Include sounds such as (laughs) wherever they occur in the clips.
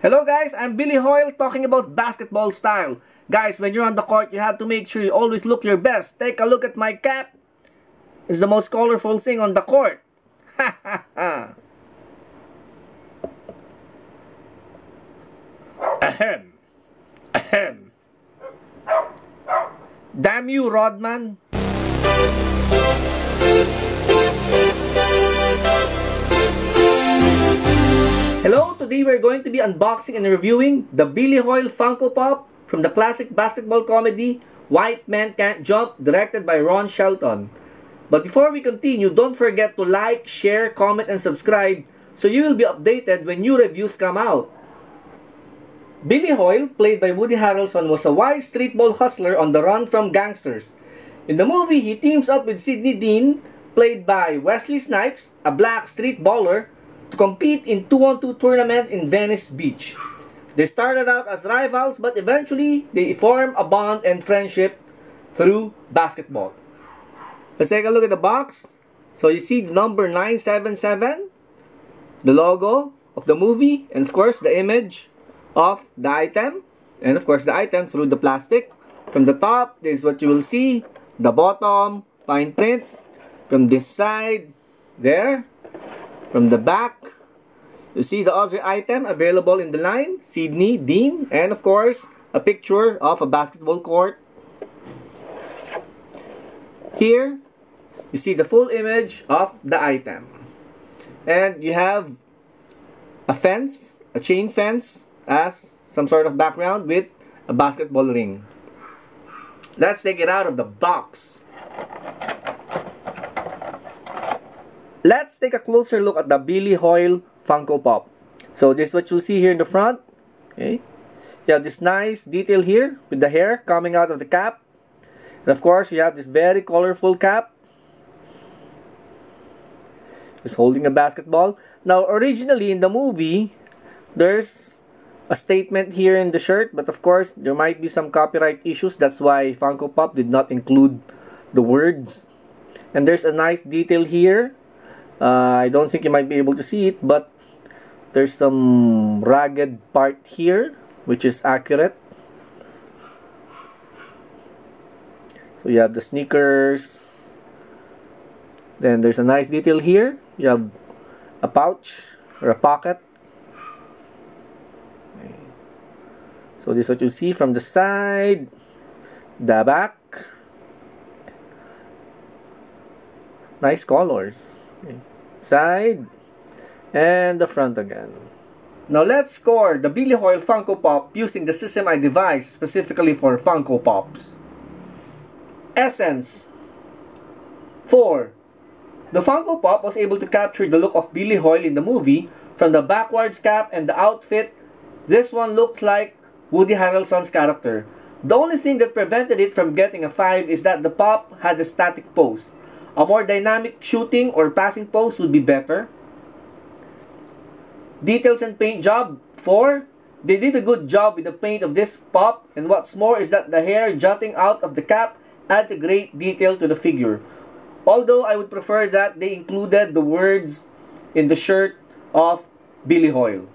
Hello guys, I'm Billy Hoyle talking about basketball style. Guys, when you're on the court, you have to make sure you always look your best. Take a look at my cap. It's the most colorful thing on the court. (laughs) Ahem. Ahem. Damn you, Rodman. Today we're going to be unboxing and reviewing the Billy Hoyle Funko Pop from the classic basketball comedy White Man Can't Jump directed by Ron Shelton. But before we continue, don't forget to like, share, comment, and subscribe so you will be updated when new reviews come out. Billy Hoyle, played by Woody Harrelson, was a wise streetball hustler on the run from gangsters. In the movie, he teams up with Sidney Dean, played by Wesley Snipes, a black street baller, to compete in 2-on-2 tournaments in Venice Beach. They started out as rivals but eventually they formed a bond and friendship through basketball. Let's take a look at the box. So you see the number 977, the logo of the movie, and of course the image of the item. And of course the item through the plastic. From the top, this is what you will see. The bottom, fine print. From this side, there, from the back, you see the other item available in the line, Sidney, Dean, and of course, a picture of a basketball court. Here, you see the full image of the item. And you have a fence, a chain fence, as some sort of background with a basketball ring. Let's take it out of the box. Let's take a closer look at the Billy Hoyle Funko Pop. So this is what you see here in the front. Okay. You have this nice detail here with the hair coming out of the cap. And of course, you have this very colorful cap. He's holding a basketball. Now, originally in the movie, there's a statement here in the shirt. But of course, there might be some copyright issues. That's why Funko Pop did not include the words. And there's a nice detail here uh, I don't think you might be able to see it, but there's some ragged part here, which is accurate. So you have the sneakers. Then there's a nice detail here. You have a pouch or a pocket. So this is what you see from the side, the back. Nice colors. Side, and the front again. Now let's score the Billy Hoyle Funko Pop using the system I devised specifically for Funko Pops. Essence 4. The Funko Pop was able to capture the look of Billy Hoyle in the movie from the backwards cap and the outfit. This one looks like Woody Harrelson's character. The only thing that prevented it from getting a 5 is that the pop had a static pose. A more dynamic shooting or passing pose would be better. Details and paint job. 4. They did a good job with the paint of this pop and what's more is that the hair jutting out of the cap adds a great detail to the figure. Although I would prefer that they included the words in the shirt of Billy Hoyle.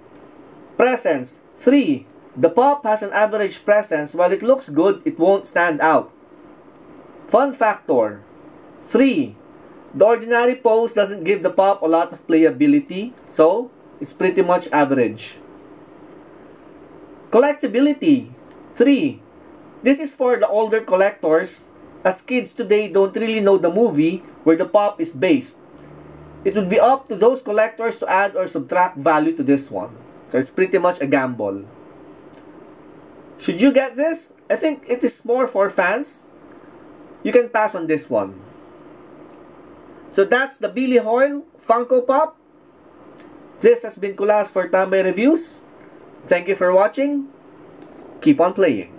Presence. 3. The pop has an average presence. While it looks good, it won't stand out. Fun factor. 3. The ordinary pose doesn't give the pop a lot of playability, so it's pretty much average. Collectability 3. This is for the older collectors, as kids today don't really know the movie where the pop is based. It would be up to those collectors to add or subtract value to this one. So it's pretty much a gamble. Should you get this? I think it is more for fans. You can pass on this one. So that's the Billy Hoyle Funko Pop. This has been Kulas for Tambay Reviews. Thank you for watching. Keep on playing.